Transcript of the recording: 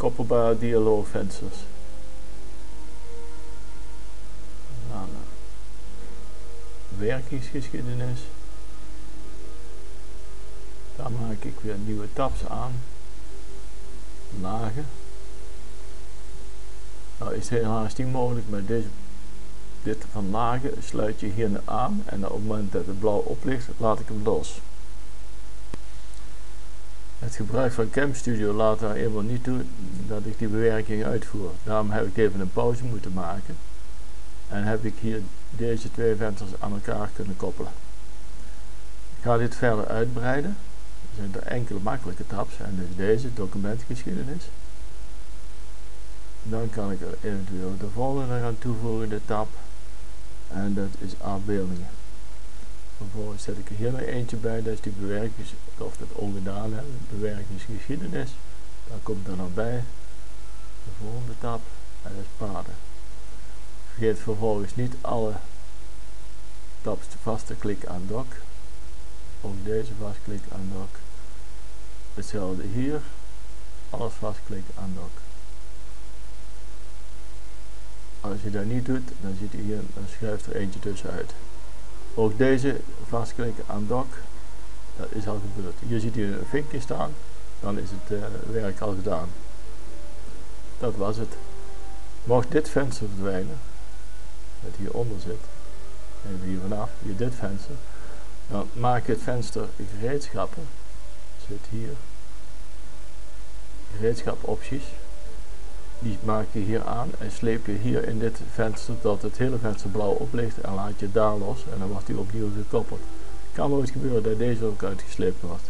koppelbare dialoogvensters. Dan werkingsgeschiedenis. Daar maak ik weer nieuwe tabs aan. Lagen. Nou is helaas niet mogelijk met deze, dit van lagen sluit je hier aan en op het moment dat het blauw oplicht laat ik hem los. Het gebruik van CamStudio laat daar eenmaal niet toe dat ik die bewerking uitvoer. Daarom heb ik even een pauze moeten maken. En heb ik hier deze twee vensters aan elkaar kunnen koppelen. Ik ga dit verder uitbreiden. Er zijn er enkele makkelijke tabs en dus deze, documentgeschiedenis. Dan kan ik er eventueel de volgende gaan toevoegen, de tab. En dat is afbeeldingen. Vervolgens zet ik er hier nog eentje bij, dat is die bewerkings, of dat ongedaan hebben, bewerkingsgeschiedenis. Daar komt er nog bij. De volgende tab, en dat is paden. Vergeet vervolgens niet alle tabs vast te klikken aan doc. Ook deze vastklikken aan doc. Hetzelfde hier, alles vastklikken aan doc. Als je dat niet doet, dan ziet je hier, dan schuift er eentje tussenuit. Ook deze vastklikken aan dock, dat is al gebeurd. Je ziet hier een vinkje staan, dan is het uh, werk al gedaan. Dat was het. Mocht dit venster verdwijnen, dat hieronder zit, even hier vanaf, hier dit venster, dan maak je het venster gereedschappen, zit hier, gereedschap opties, die maak je hier aan en sleep je hier in dit venster dat het hele venster blauw oplicht en laat je daar los en dan wordt hij opnieuw gekoppeld. Kan wel eens gebeuren dat deze ook uitgesleept wordt.